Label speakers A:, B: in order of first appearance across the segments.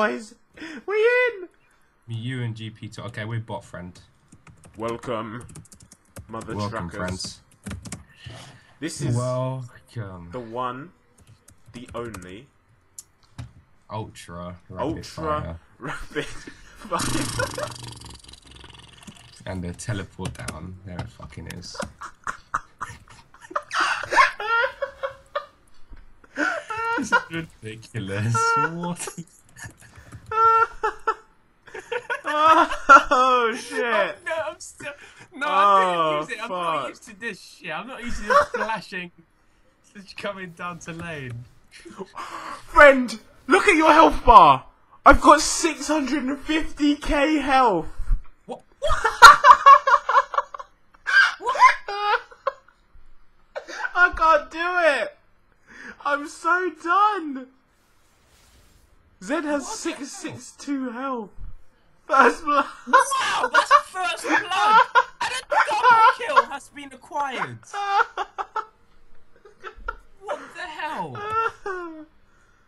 A: boys. We in.
B: Me, you, and GP2. Okay, we're bot friend.
A: Welcome, mother
B: Welcome,
A: truckers.
B: friends.
A: This is
B: Welcome.
A: the one, the only,
B: Ultra. Rapid
A: ultra
B: fire.
A: rapid fire.
B: And the teleport down. There it fucking is. this is ridiculous. What?
A: Oh shit!
B: No, I'm still. No,
A: Oh,
B: I didn't use it. I'm
A: fuck.
B: not used to this shit. I'm not used to this flashing. Just coming down to lane.
A: Friend, look at your health bar. I've got 650k health.
B: What?
A: I can't do it. I'm so done. Zed has
B: What
A: 662 health. First blood.
B: Wow, that's first blood! And a double kill has been acquired! What the hell?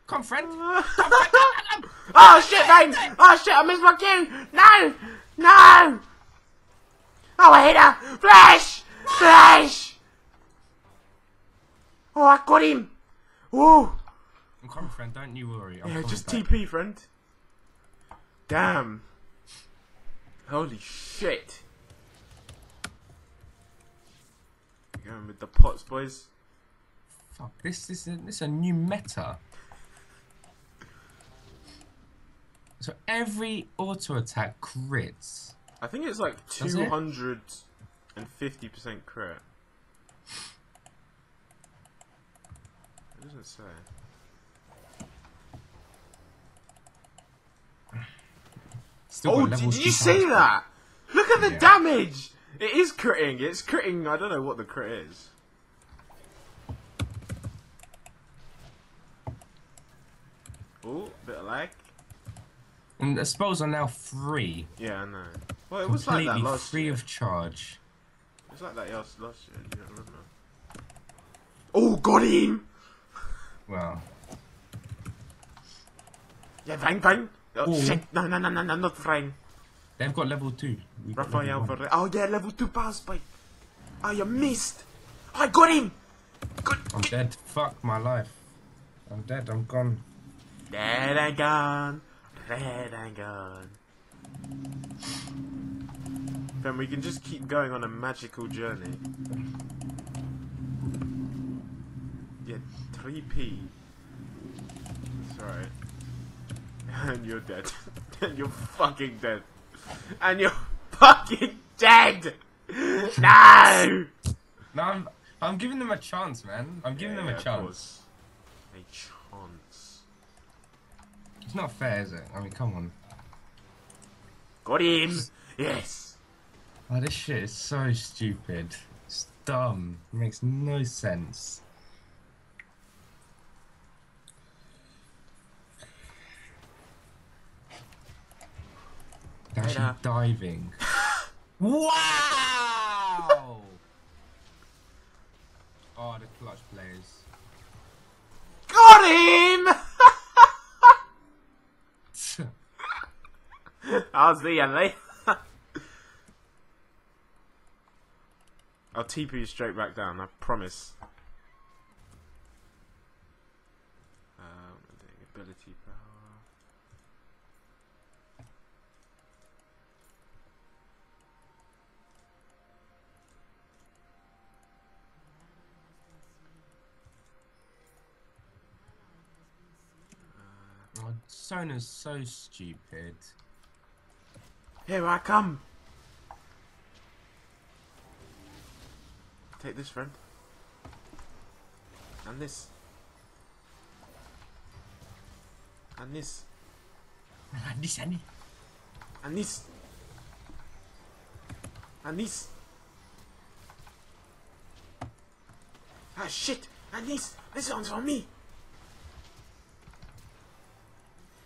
B: Come, friend! Come, friend!
A: Oh shit, man! Oh shit, I missed my cue! No! No! Oh, I hit her! Flash! Flash! Oh, I got him! Oh!
B: I'm coming, friend, don't you worry. I'm
A: Yeah, just
B: back.
A: TP, friend. Damn. Holy shit. Going with the pots, boys.
B: Fuck, this, this, is, this is a new meta. So every auto attack crits.
A: I think it's like 250% crit. It doesn't say.
B: Still
A: Oh, did you see that? Look at the
B: Yeah.
A: damage! It is critting. It's critting. I don't know what the crit is. Oh, a bit of lag.
B: And the spells are now free.
A: Yeah, I know. Well, it was like that last
B: free
A: year.
B: of charge.
A: It was like that last, last year. Do you remember? Oh, got him!
B: Well,
A: Yeah, bang, bang! Oh,
B: Oh.
A: shit! No, no, no, no, no, not Frank.
B: they've got level two. We've
A: Raphael
B: level.
A: Varane. Oh, yeah, level 2 pass by. Oh, you missed! I got him! Good.
B: I'm dead. Fuck my life. I'm dead. I'm gone.
A: Dead and gone. Dead and gone. Then we can just keep going on a magical journey. Yeah, 3p. That's alright. And you're dead. and you're fucking dead. And you're fucking dead! No!
B: No, I'm, I'm giving them a chance, man. I'm giving them a chance.
A: A chance.
B: It's not fair, is it? I mean, come on.
A: Got him! Yes!
B: Oh, this shit is so stupid. It's dumb. It makes no sense. They're actually
A: Later.
B: diving. wow! oh, the clutch players.
A: Got him! I'll see you. I'll TP you straight back down, I promise. Um, I'm doing ability power.
B: Oh, Sona's so stupid.
A: Here I come! Take this, friend. And this. And this.
B: And this Andy.
A: And this. And this. Ah shit! And this. This one's for me.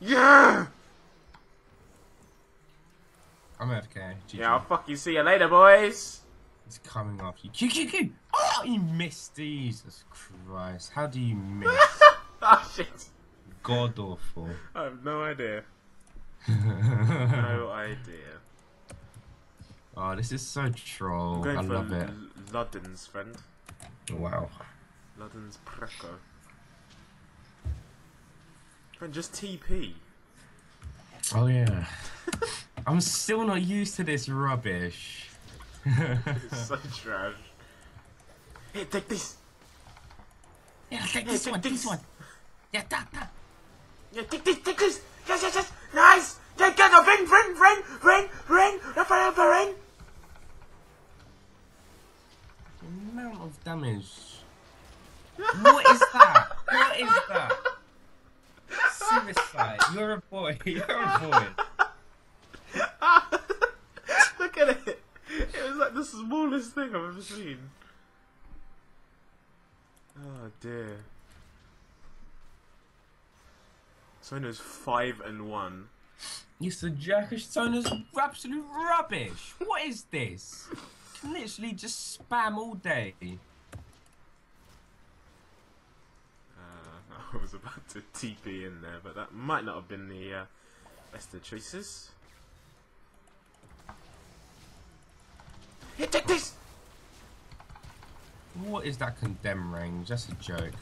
A: Yeah.
B: I'm AFK. GG.
A: Yeah, I'll fucking see you later, boys.
B: It's coming off you. Q, Q, Q! Oh, you missed. Jesus Christ. How do you miss?
A: Ah shit!
B: God awful.
A: I have no idea. No idea.
B: oh, this is so troll. I
A: for
B: love it.
A: Luden's friend.
B: Wow.
A: Luden's Preco. Friend, just TP.
B: Oh yeah. I'm still not used to this rubbish.
A: It's so trash. Hey, take this.
B: yeah, take
A: this one, take this one.
B: Yeah, that, that.
A: Yeah, take this, take this. Yes, yes, yes. Nice. Yeah, get the ring, ring, ring, ring, ring. Left, right, ring.
B: The amount of damage. what is that? What is that? You're a boy. You're a boy.
A: Look at it. It was like the smallest thing I've ever seen. Oh dear. Sona's five and one.
B: Mr. Jackish Toner's absolute rubbish. What is this? Can literally just spam all day.
A: Uh, I was about to TP in there, but that might not have been the uh, best of choices. Here, take this!
B: What is that condemn range? That's a joke.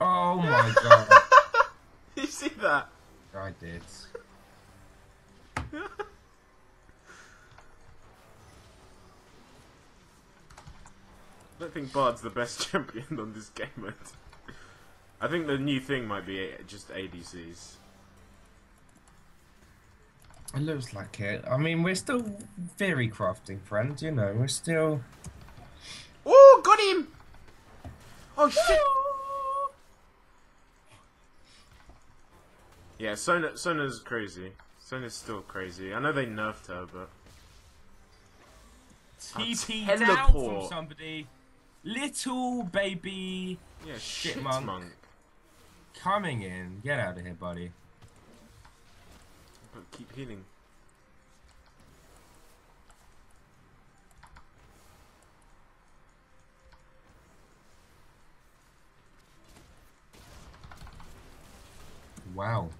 B: Oh my god.
A: you see that?
B: I did.
A: I don't think Bard's the best champion on this game mode. I think the new thing might be just ADCs.
B: It looks like it. I mean, we're still very crafting, friend. You know, we're still.
A: Oh, got him! Oh shit! Yeah, Sona, Sona's crazy. Sona's still crazy. I know they nerfed her, but
B: TP
A: I'll
B: down from somebody. Little baby
A: yeah,
B: Shit,
A: shit,
B: monk.
A: monk.
B: Coming in. Get out of here, buddy.
A: But keep healing.
B: Wow.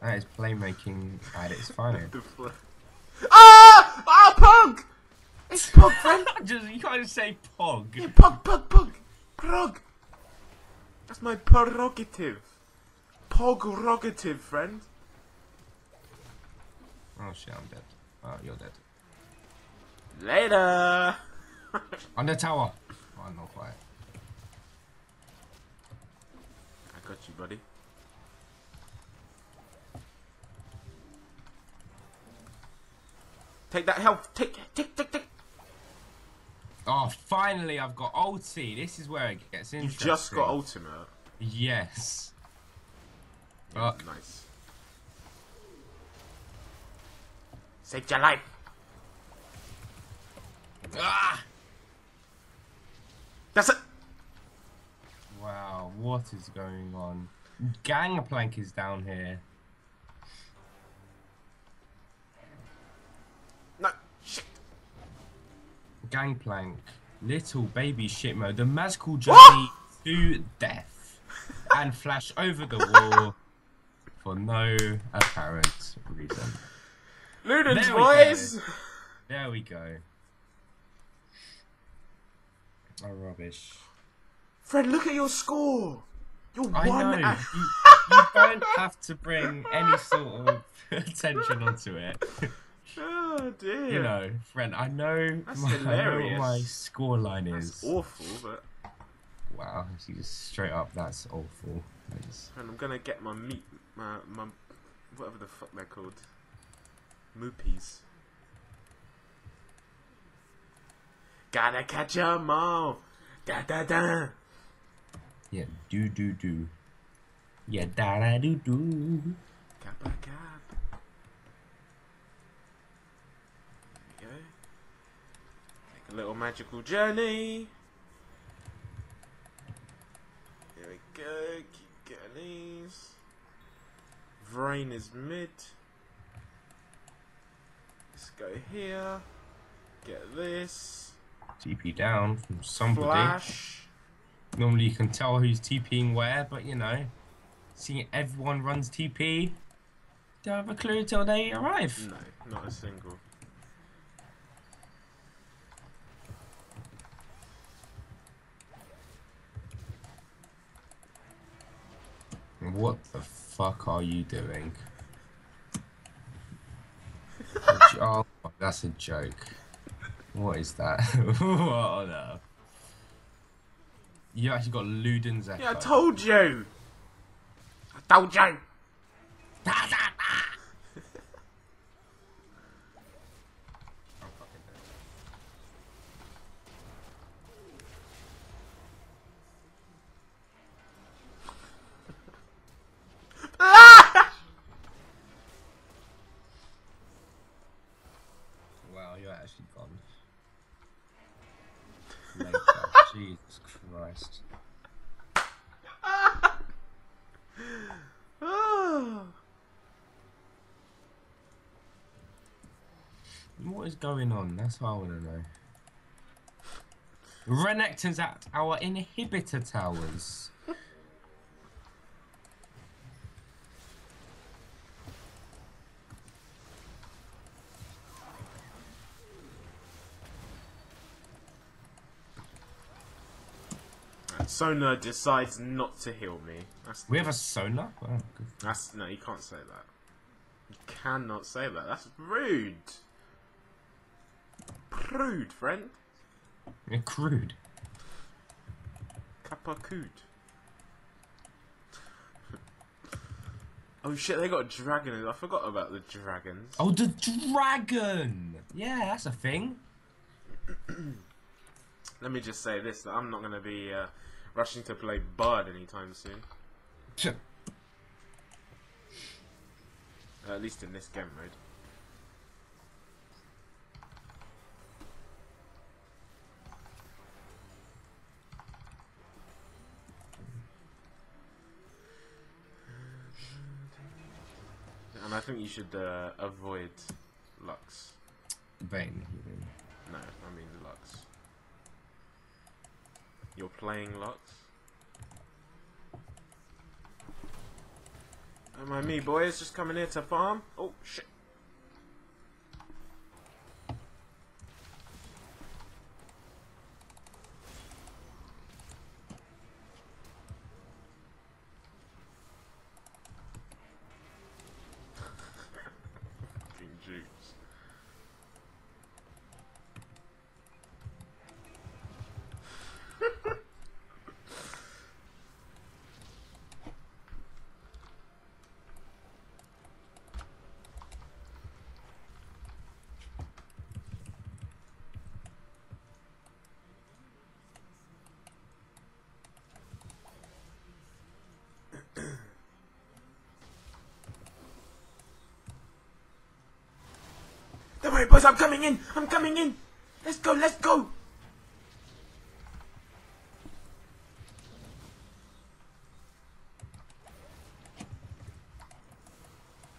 B: that is playmaking at its finest.
A: Ah! Ah, Pug! It's Pug, friend!
B: just you can't just say pog.
A: Yeah, Pug, Pug, Pug! Prog! That's my prerogative. Pogrogative, friend.
B: Oh shit, I'm dead. Oh, you're dead.
A: Later!
B: On the tower. Oh, not quite.
A: I got you, buddy. Take that health. Take, take, take, take.
B: Oh, finally, I've got ulti. This is where it gets interesting.
A: You
B: interesting.
A: just got ultimate.
B: Yes.
A: Yeah,
B: Fuck.
A: Nice. Saved your life.
B: Ah!
A: That's it.
B: Wow, what is going on? Gangplank is down here. Gangplank, little baby shit mode, the magical journey to death, and flash over the wall for no apparent reason.
A: Luden's,
B: There we. There we go. Oh, rubbish.
A: Fred, look at your score. You're
B: I
A: one.
B: know.
A: out-
B: You, you don't have to bring any sort of attention onto it.
A: oh dear.
B: You know, friend, I know,
A: That's
B: my, I know what
A: hilarious.
B: my score line
A: That's
B: is.
A: awful, but
B: Wow, she just straight up, that's awful.
A: And I'm gonna get my meat, my my whatever the fuck they're called, moopies. Gotta catch 'em all. Da da da.
B: Yeah, do do do. Yeah, da da do do.
A: Kappa cap. There we go. Take a little magical journey. Here we go. Keep getting these. Vrain is mid. Let's go here. Get this.
B: TP down from somebody.
A: Flash.
B: Normally you can tell who's TPing where, but you know. Seeing everyone runs TP. Don't have a clue till they arrive.
A: No, not a single.
B: What the fuck are you doing? oh, that's a joke. What is that? what on earth? You actually got Luden's echo.
A: Yeah, I told you. I told you.
B: Da, da, da. I'm fucking dead. Wow, you're actually gone. Later. Jesus Christ. What is going on? That's what I want to know. Renekton's at our inhibitor towers.
A: Sona decides not to heal me. That's
B: We have a sonar? Oh, good.
A: that's no, you can't say that. You cannot say that. That's rude. Prude, friend.
B: You're crude.
A: Kapakoot. oh shit, they got dragons. I forgot about the dragons.
B: Oh, the dragon! Yeah, that's a thing.
A: Let me just say this: that I'm not going to be uh, rushing to play Bard anytime soon. Uh, at least in this game mode. And I think you should uh, avoid Lux.
B: Vayne.
A: No, I mean Lux. You're playing Lux? Am I me, boys? Just coming here to farm? Oh, shit. Fucking Jukes. Don't worry, boys. I'm coming in. I'm coming in. Let's go. Let's go.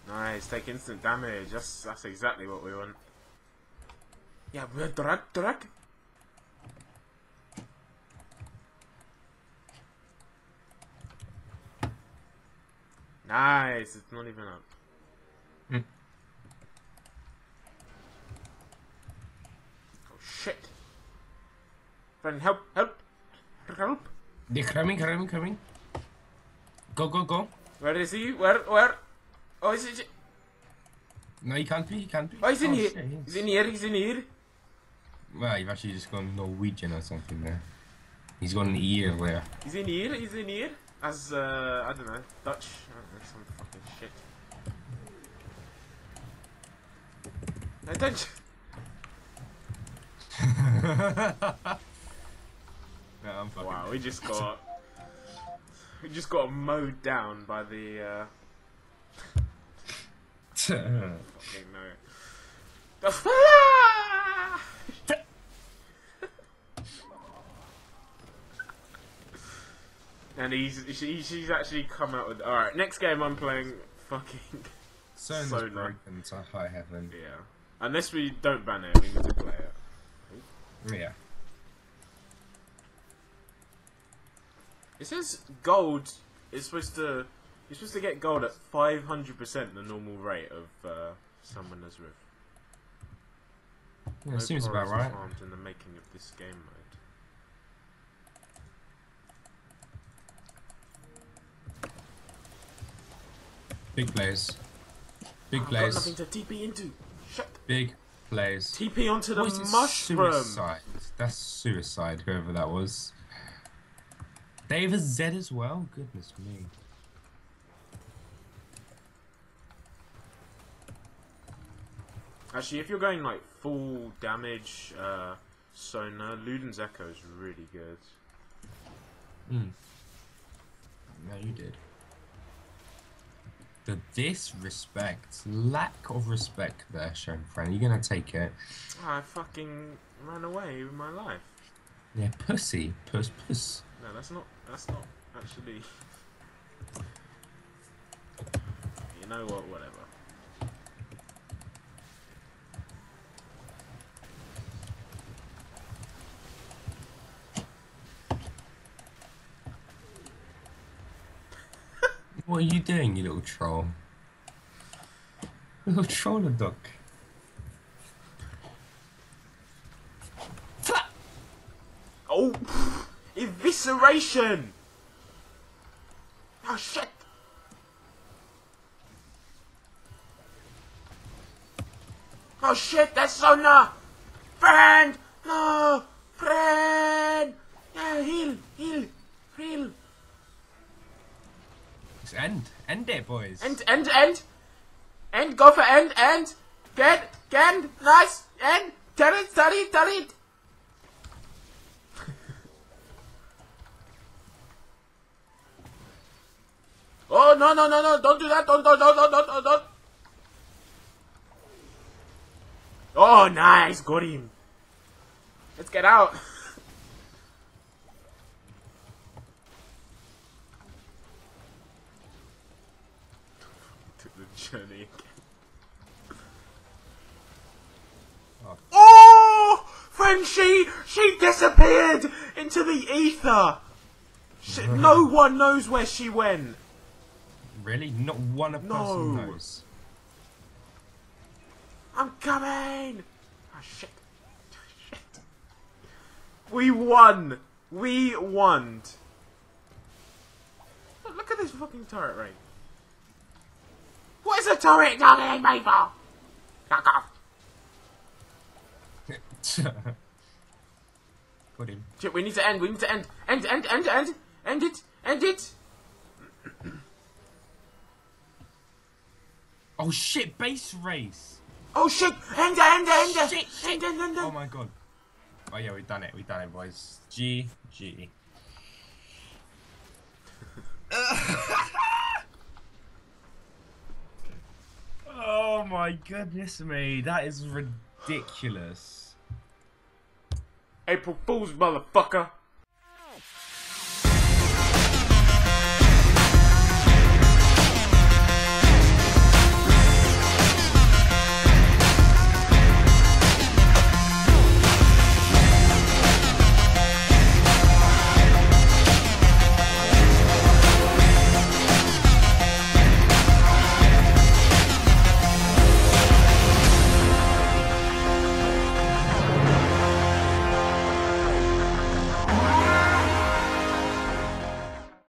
A: Nice. Take instant damage. That's that's exactly what we want. Yeah, we're drag drag. Nice. It's not even up.
B: Hmm.
A: Oh shit. Friend, help, help, help.
B: They're coming, coming, coming. Go, go, go.
A: Where is he? Where, where? Oh, is he?
B: No, he can't be, he can't be.
A: Oh, he's in here.
B: shit.
A: He's in here, he's in here.
B: Well, you've actually just gone Norwegian or something there. He's got an ear there.
A: He's in here, he's in here. As, uh, I don't know, Dutch. I some fucking shit. Don't.
B: No, I'm fucking
A: Wow, we just got. We just got mowed down by the, uh. Fucking no. And he's he's, he's actually come out with. Alright, next game I'm playing fucking.
B: Sona's
A: Sona.
B: broken to high heaven.
A: Yeah. Unless we don't ban it, we need to play it.
B: Yeah.
A: It says gold is supposed to You're supposed to get gold at 500% the normal rate of uh, Summoner's Rift.
B: Yeah,
A: No
B: seems about right.
A: harmed in the making of this game mode.
B: Big plays. Big plays.
A: nothing to TP into. Shut.
B: Big plays.
A: TP onto the
B: What is it?
A: mushroom.
B: Suicide. That's suicide, whoever that was. David Z as well? Goodness me.
A: Actually, if you're going like full damage, uh, Sona, Luden's Echo is really good.
B: Mm. No, you did. The disrespect, lack of respect there, shown friend. You're gonna take it.
A: I fucking ran away with my life.
B: Yeah, pussy. Puss, puss.
A: No, that's not. That's not actually. You know what? Whatever.
B: What are you doing, you little troll? Little troller duck.
A: Oh, evisceration! Oh shit! Oh shit! That's Sona! Friend! No! Friend! Yeah, heal! Heal! Heal!
B: It's end. End it, boys.
A: End, end, end! End, go for end, end! Get, get, nice! End! Tell it, it, oh, no, no, no, no, don't do that, don't, don't, don't, don't, don't, don't! Oh, nice, got him! Let's get out!
B: Oh.
A: Oh, friend, she she disappeared into the ether. She, no one knows where she went.
B: Really? Not one of
A: No.
B: person knows.
A: I'm coming. Oh shit! Shit! We won. We won. Look, at this fucking turret ring. What is a turret targeting me for? Fuck off.
B: Put him.
A: Shit, we need to end. We need to end. End, end, end, end. End it. End it.
B: Oh shit, base race!
A: Oh shit! End, end, end, end.
B: Shit, shit.
A: End, end, end,
B: Oh my god. Oh yeah, we've done it, we've done it, boys. G, G. oh my goodness me, that is ridiculous.
A: April Fool's, motherfucker.